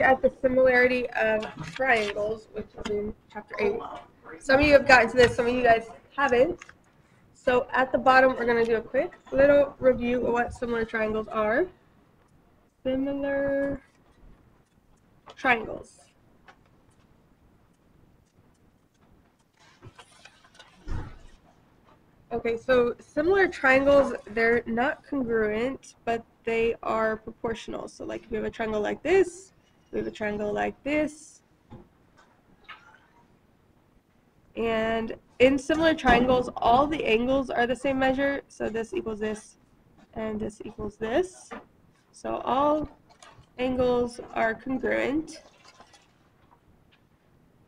at the similarity of triangles, which is in chapter 8. Some of you have gotten to this, some of you guys haven't. So at the bottom, we're going to do a quick little review of what similar triangles are. Similar triangles. Okay, so similar triangles, they're not congruent, but they are proportional. So like if we have a triangle like this, have a triangle like this. And in similar triangles, all the angles are the same measure. So this equals this, and this equals this. So all angles are congruent.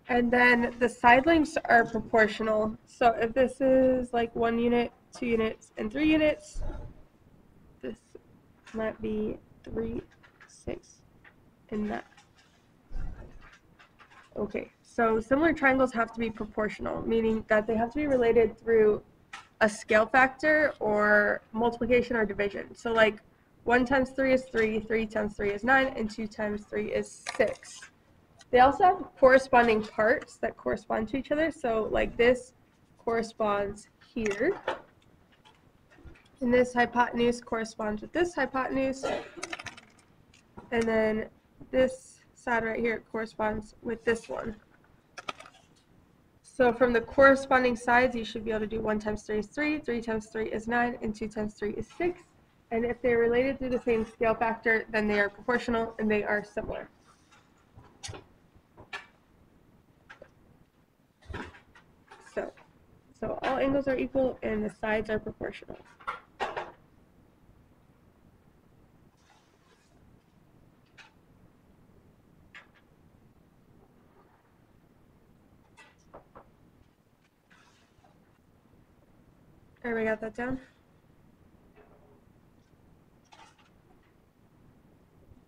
And then the side lengths are proportional. So if this is like one unit, two units, and three units, this might be three, six, and that. Okay, so similar triangles have to be proportional, meaning that they have to be related through a scale factor or multiplication or division. So like 1 times 3 is 3, 3 times 3 is 9, and 2 times 3 is 6. They also have corresponding parts that correspond to each other. So like this corresponds here. And this hypotenuse corresponds with this hypotenuse. And then this side right here it corresponds with this one. So from the corresponding sides, you should be able to do 1 times 3 is 3, 3 times 3 is 9, and 2 times 3 is 6. And if they're related through the same scale factor, then they are proportional and they are similar. So, so all angles are equal and the sides are proportional. Everybody got that down?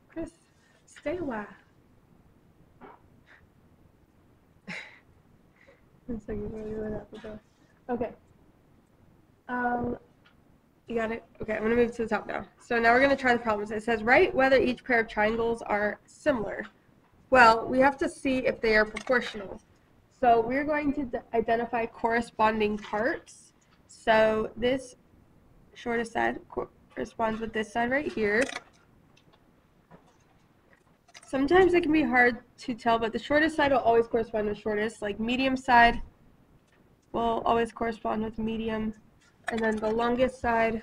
Chris, stay a while. One second, run out the door. Okay. Um, you got it? Okay, I'm going to move to the top now. So now we're going to try the problems. It says, write whether each pair of triangles are similar. Well, we have to see if they are proportional. So we're going to identify corresponding parts. So this shortest side corresponds with this side right here. Sometimes it can be hard to tell, but the shortest side will always correspond with the shortest. Like medium side will always correspond with medium, and then the longest side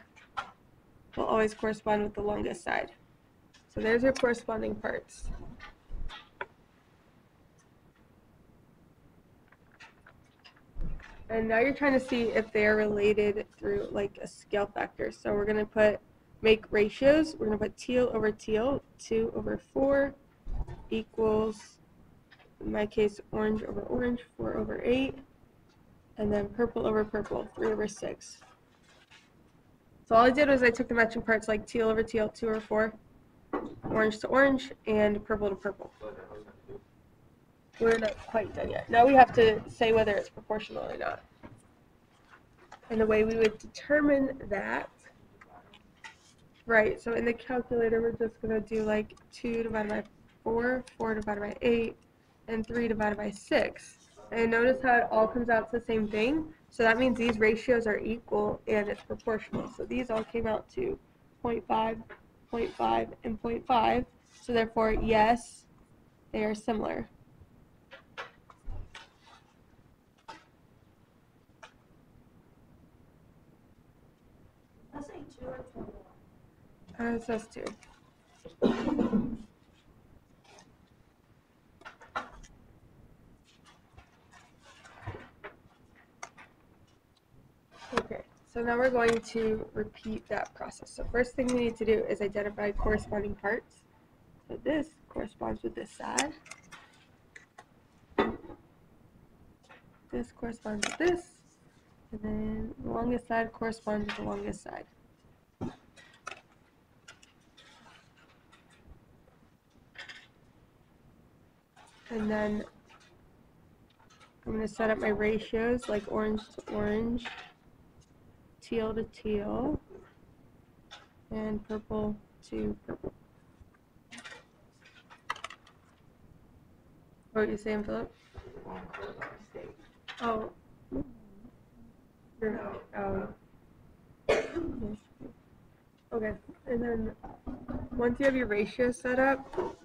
will always correspond with the longest side. So there's your corresponding parts. And now you're trying to see if they're related through like a scale factor. So we're going to put make ratios. We're going to put teal over teal, 2 over 4 equals, in my case, orange over orange, 4 over 8, and then purple over purple, 3 over 6. So all I did was I took the matching parts like teal over teal, 2 over 4, orange to orange, and purple to purple. Uh, We're not quite done yet. Now we have to say whether it's proportional or not. And the way we would determine that, right, so in the calculator we're just going to do like 2 divided by 4, 4 divided by 8, and 3 divided by 6. And notice how it all comes out to the same thing. So that means these ratios are equal and it's proportional. So these all came out to 0.5, 0.5, and 0.5. So therefore, yes, they are similar. That's a two or two. Uh, 2. Okay, so now we're going to repeat that process. So first thing we need to do is identify corresponding parts. So this corresponds with this side. This corresponds with this. And then the longest side corresponds with the longest side. And then I'm going to set up my ratios like orange to orange, teal to teal, and purple to purple. What are you saying, Philip? Oh. Oh. Okay, and then once you have your ratio set up,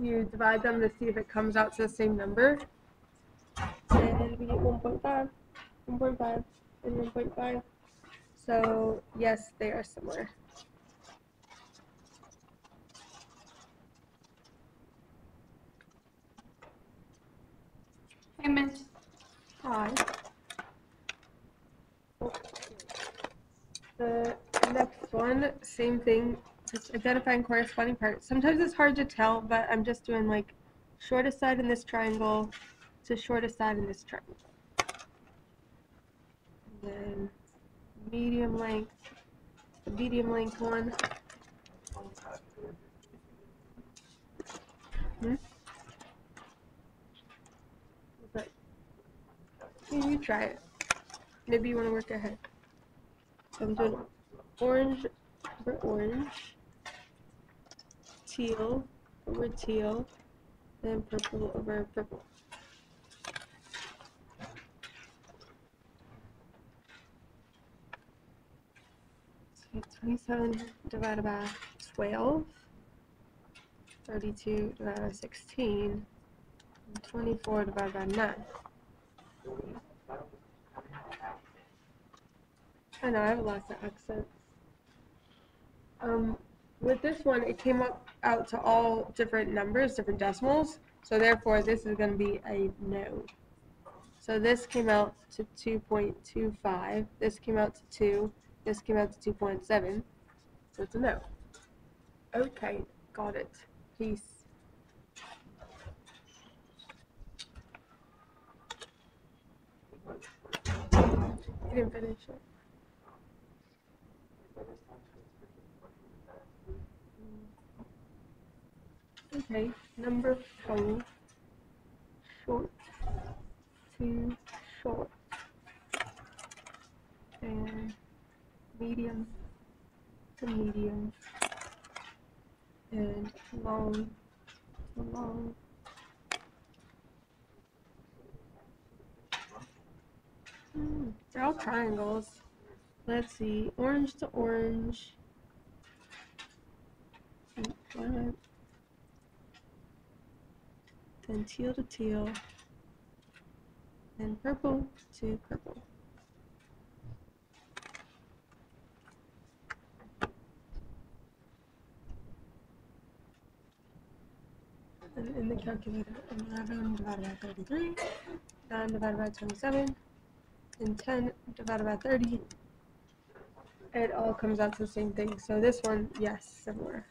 you divide them to see if it comes out to the same number. And we get 1.5, 1.5, and 1.5. So, yes, they are similar. Hey, Mitch. Hi. Oh. The next one, same thing, just identifying corresponding parts. Sometimes it's hard to tell, but I'm just doing like shortest side in this triangle to shortest side in this triangle. And then medium length, the medium length one. Hmm? That? Yeah, you try it. Maybe you want to work ahead. So I'm doing orange over orange, teal over teal, then purple over purple. So 27 divided by 12, 32 divided by 16, and 24 divided by 9. I know, I have lots of accents. Um, with this one, it came up out to all different numbers, different decimals. So therefore, this is going to be a no. So this came out to 2.25. This came out to 2. This came out to 2.7. So it's a no. Okay, got it. Peace. You didn't finish it. Okay, number four. Short to short. And medium to medium. And long to long. Hmm, they're all triangles. Let's see, orange to orange. And black. Then teal to teal. And purple to purple. And in the calculator, 11 divided by 33, 9 divided by 27, and 10 divided by 30. It all comes out to the same thing. So this one, yes, similar.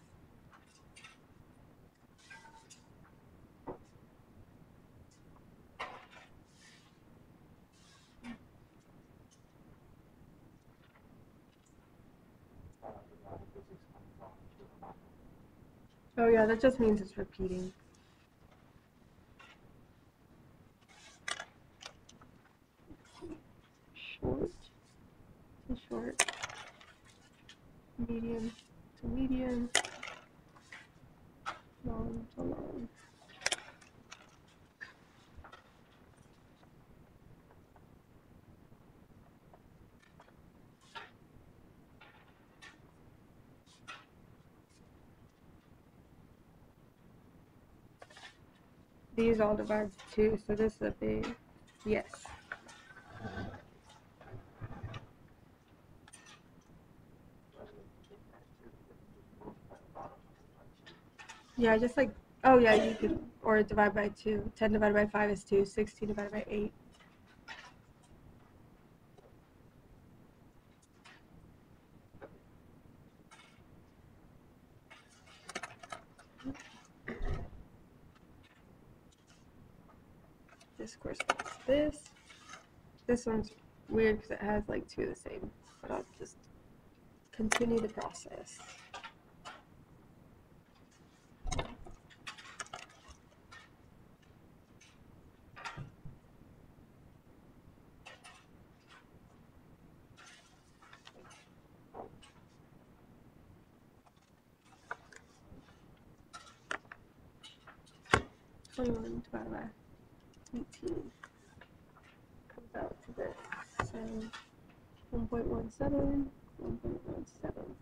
Oh yeah, that just means it's repeating. Short to short, medium to medium, long to long. These all divide to two, so this is a big yes. Yeah, just like, oh yeah, you could, or divide by two. 10 divided by 5 is 2, 16 divided by 8. this corresponds to this. This one's weird because it has like two of the same, but I'll just continue the process. Twenty-one divided 18 comes out to this. So 1.17, 1.17.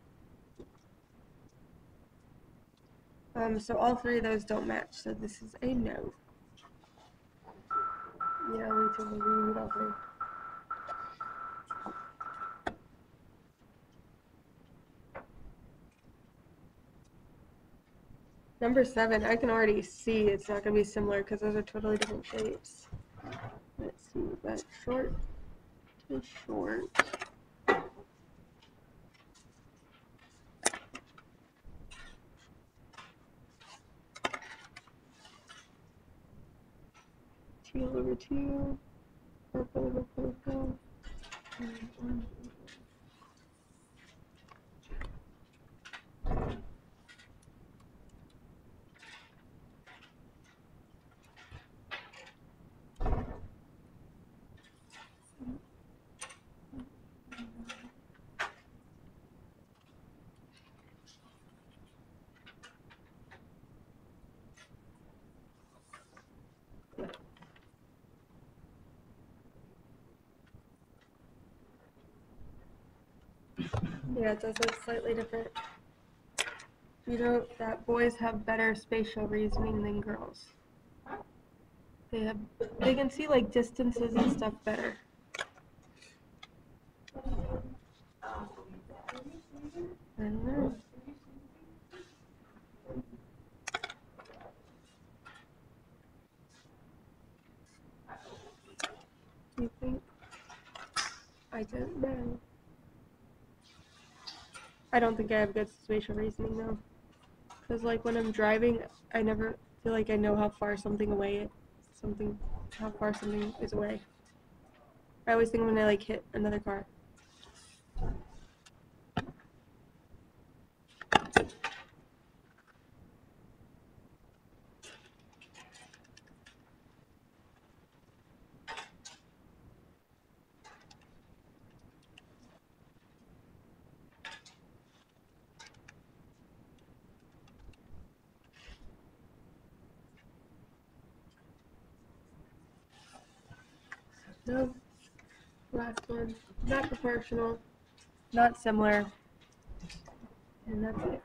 Um, so all three of those don't match, so this is a no. Yeah, we need to reread all three. Number seven, I can already see it's not gonna be similar because those are totally different shapes. Let's see, but short to short. Teal over teal, purple over purple. Yeah, it does look slightly different. You know that boys have better spatial reasoning than girls. They have they can see like distances and stuff better. I don't know. You think? I don't know. I don't think I have good spatial reasoning though. Cause like when I'm driving, I never feel like I know how far something away, something, how far something is away. I always think when I like hit another car. No. Last one. Not proportional. Not similar. And that's it.